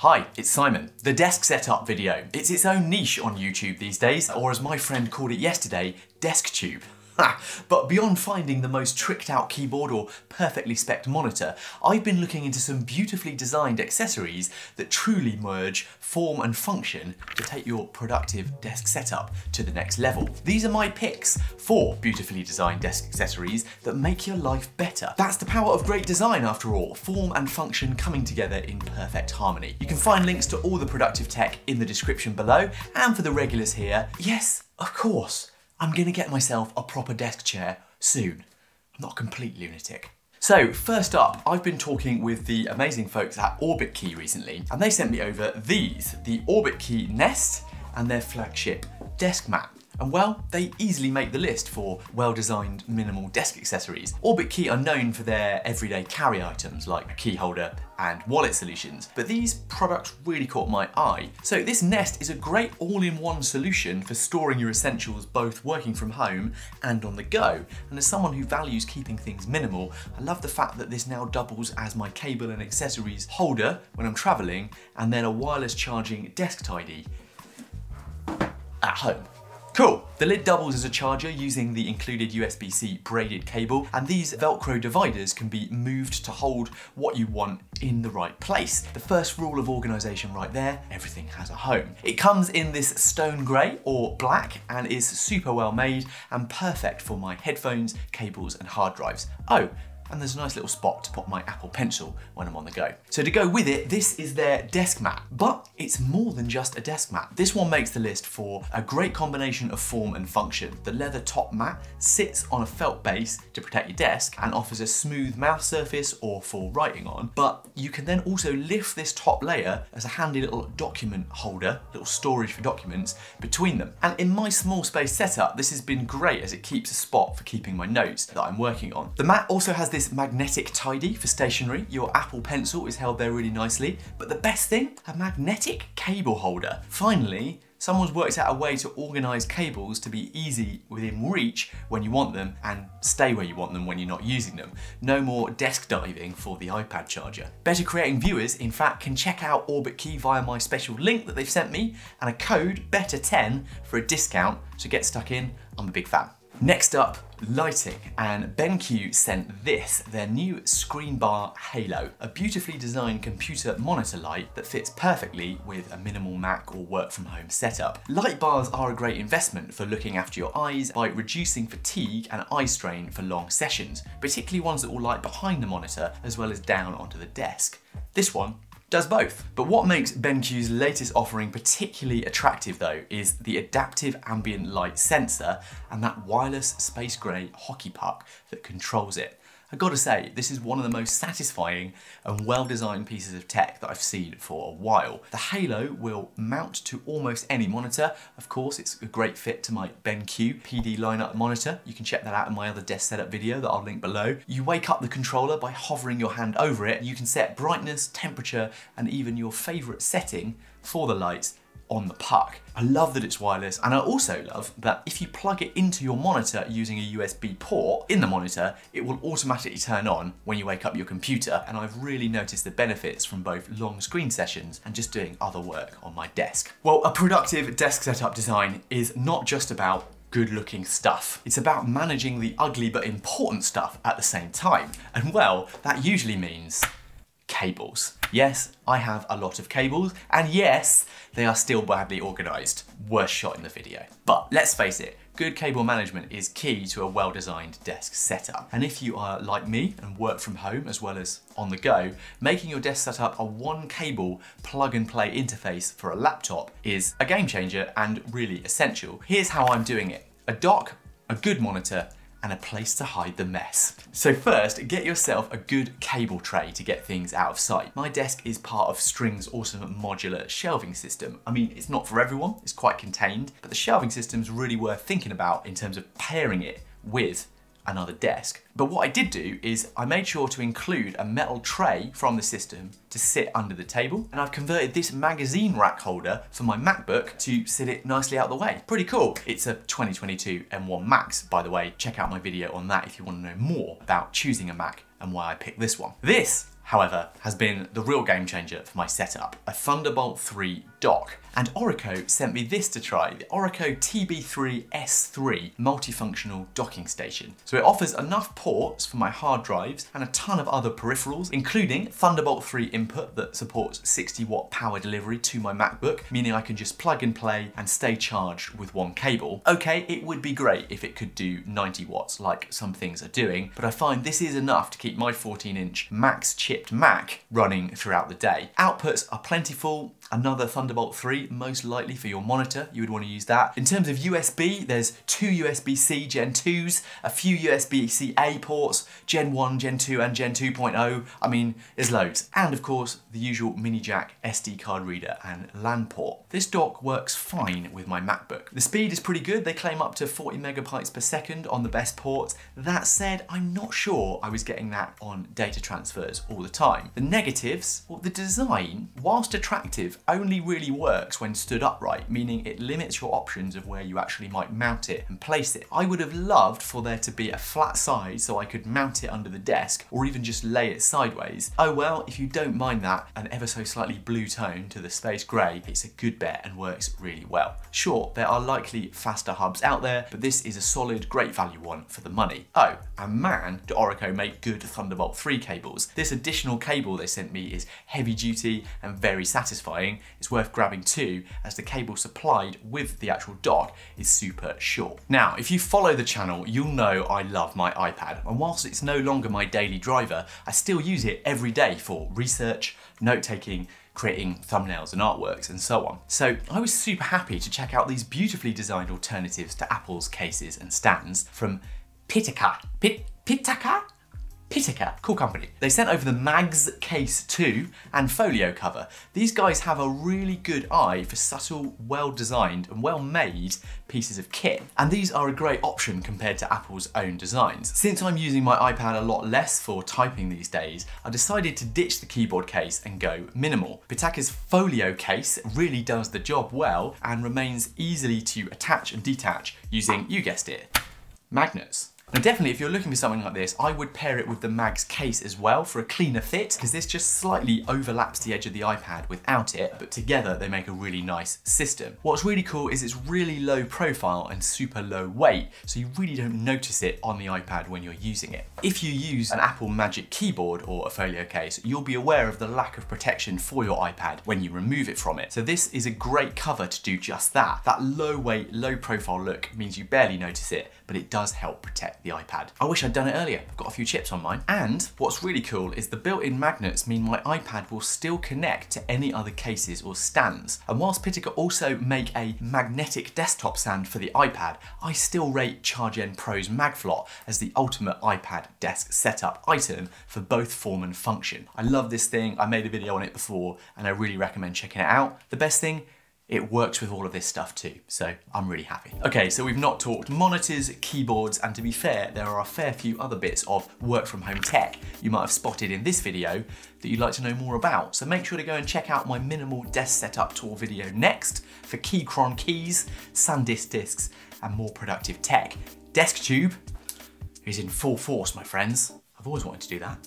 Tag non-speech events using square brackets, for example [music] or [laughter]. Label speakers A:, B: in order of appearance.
A: Hi, it's Simon. The desk setup video. It's its own niche on YouTube these days, or as my friend called it yesterday, DeskTube. [laughs] But beyond finding the most tricked out keyboard or perfectly spec'd monitor, I've been looking into some beautifully designed accessories that truly merge form and function to take your productive desk setup to the next level. These are my picks for beautifully designed desk accessories that make your life better. That's the power of great design after all, form and function coming together in perfect harmony. You can find links to all the productive tech in the description below, and for the regulars here, yes, of course, I'm gonna get myself a proper desk chair soon. I'm not a complete lunatic. So first up, I've been talking with the amazing folks at Orbitkey recently, and they sent me over these, the Orbitkey Nest and their flagship desk mat. And well, they easily make the list for well-designed minimal desk accessories. Orbitkey are known for their everyday carry items like key holder and wallet solutions, but these products really caught my eye. So this Nest is a great all-in-one solution for storing your essentials both working from home and on the go. And as someone who values keeping things minimal, I love the fact that this now doubles as my cable and accessories holder when I'm traveling, and then a wireless charging desk tidy at home. Cool. The lid doubles as a charger using the included USB-C braided cable and these Velcro dividers can be moved to hold what you want in the right place. The first rule of organisation right there, everything has a home. It comes in this stone grey or black and is super well made and perfect for my headphones, cables and hard drives. Oh, and there's a nice little spot to put my Apple Pencil when I'm on the go. So to go with it, this is their desk mat, but it's more than just a desk mat. This one makes the list for a great combination of form and function. The leather top mat sits on a felt base to protect your desk and offers a smooth mouth surface or for writing on, but you can then also lift this top layer as a handy little document holder, little storage for documents between them. And in my small space setup, this has been great as it keeps a spot for keeping my notes that I'm working on. The mat also has this this magnetic tidy for stationery. Your Apple Pencil is held there really nicely. But the best thing, a magnetic cable holder. Finally, someone's worked out a way to organise cables to be easy within reach when you want them and stay where you want them when you're not using them. No more desk diving for the iPad charger. Better Creating viewers, in fact, can check out Orbitkey via my special link that they've sent me and a code BETTER10 for a discount, so get stuck in, I'm a big fan. Next up, lighting, and BenQ sent this, their new ScreenBar Halo, a beautifully designed computer monitor light that fits perfectly with a minimal Mac or work from home setup. Light bars are a great investment for looking after your eyes by reducing fatigue and eye strain for long sessions, particularly ones that will light behind the monitor as well as down onto the desk. This one does both. But what makes BenQ's latest offering particularly attractive though is the adaptive ambient light sensor and that wireless space grey hockey puck that controls it. I gotta say, this is one of the most satisfying and well-designed pieces of tech that I've seen for a while. The Halo will mount to almost any monitor. Of course, it's a great fit to my BenQ PD lineup monitor. You can check that out in my other desk setup video that I'll link below. You wake up the controller by hovering your hand over it. You can set brightness, temperature, and even your favorite setting for the lights on the puck. I love that it's wireless and I also love that if you plug it into your monitor using a USB port in the monitor, it will automatically turn on when you wake up your computer and I've really noticed the benefits from both long screen sessions and just doing other work on my desk. Well, a productive desk setup design is not just about good looking stuff. It's about managing the ugly but important stuff at the same time. And well, that usually means cables. Yes, I have a lot of cables, and yes, they are still badly organised. Worst shot in the video. But let's face it, good cable management is key to a well-designed desk setup. And if you are like me and work from home as well as on the go, making your desk setup a one cable plug and play interface for a laptop is a game changer and really essential. Here's how I'm doing it. A dock, a good monitor, and a place to hide the mess. So first, get yourself a good cable tray to get things out of sight. My desk is part of String's awesome modular shelving system. I mean, it's not for everyone, it's quite contained, but the shelving system's really worth thinking about in terms of pairing it with another desk. But what I did do is I made sure to include a metal tray from the system to sit under the table. And I've converted this magazine rack holder for my MacBook to sit it nicely out of the way. Pretty cool. It's a 2022 M1 Max, by the way. Check out my video on that if you want to know more about choosing a Mac and why I picked this one. This however, has been the real game changer for my setup, a Thunderbolt 3 dock. And Orico sent me this to try, the Orico TB3S3 multifunctional docking station. So it offers enough ports for my hard drives and a ton of other peripherals, including Thunderbolt 3 input that supports 60 watt power delivery to my MacBook, meaning I can just plug and play and stay charged with one cable. Okay, it would be great if it could do 90 watts like some things are doing, but I find this is enough to keep my 14 inch max Mac running throughout the day. Outputs are plentiful, another Thunderbolt 3, most likely for your monitor, you would want to use that. In terms of USB, there's two USB-C Gen 2s, a few USB-C A ports, Gen 1, Gen 2 and Gen 2.0, I mean, there's loads. And of course, the usual mini jack SD card reader and LAN port. This dock works fine with my MacBook. The speed is pretty good, they claim up to 40 megabytes per second on the best ports. That said, I'm not sure I was getting that on data transfers all the time. The negatives, well, the design, whilst attractive, only really works when stood upright, meaning it limits your options of where you actually might mount it and place it. I would have loved for there to be a flat side so I could mount it under the desk or even just lay it sideways. Oh well, if you don't mind that, an ever so slightly blue tone to the space grey, it's a good bet and works really well. Sure, there are likely faster hubs out there, but this is a solid, great value one for the money. Oh, and man, do Orico make good Thunderbolt 3 cables. This additional cable they sent me is heavy duty and very satisfying, it's worth grabbing too, as the cable supplied with the actual dock is super short. Now, if you follow the channel, you'll know I love my iPad, and whilst it's no longer my daily driver, I still use it every day for research, note-taking, creating thumbnails and artworks and so on. So I was super happy to check out these beautifully designed alternatives to Apple's cases and stands from Pitaka. Pit Pitaka? Pitaka, cool company. They sent over the MagEZ Case 2 and folio cover. These guys have a really good eye for subtle, well-designed and well-made pieces of kit. And these are a great option compared to Apple's own designs. Since I'm using my iPad a lot less for typing these days, I decided to ditch the keyboard case and go minimal. Pitaka's folio case really does the job well and remains easily to attach and detach using, you guessed it, magnets. Now definitely if you're looking for something like this, I would pair it with the MagEZ case as well for a cleaner fit, because this just slightly overlaps the edge of the iPad without it, but together they make a really nice system. What's really cool is it's really low profile and super low weight, so you really don't notice it on the iPad when you're using it. If you use an Apple Magic Keyboard or a folio case, you'll be aware of the lack of protection for your iPad when you remove it from it. So this is a great cover to do just that. That low weight, low profile look means you barely notice it, but it does help protect the iPad. I wish I'd done it earlier. I've got a few chips on mine. And what's really cool is the built-in magnets mean my iPad will still connect to any other cases or stands. And whilst Pitaka also make a magnetic desktop stand for the iPad, I still rate ChargeN Pro's MagFloat as the ultimate iPad desk setup item for both form and function. I love this thing. I made a video on it before and I really recommend checking it out. The best thing, it works with all of this stuff too, so I'm really happy. Okay, so we've not talked monitors, keyboards, and to be fair, there are a fair few other bits of work from home tech you might have spotted in this video that you'd like to know more about. So make sure to go and check out my minimal desk setup tour video next for Keychron keys, SanDisk discs, and more productive tech. DeskTube is in full force, my friends. I've always wanted to do that.